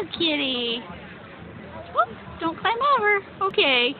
Good kitty. Whoop, don't climb over. Okay.